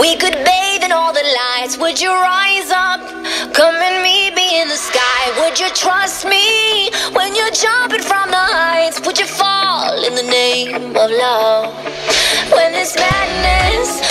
We could bathe in all the lights. Would you rise up? Come and meet me in the sky. Would you trust me when you're jumping from the heights? Would you fall in the name of love? When this madness.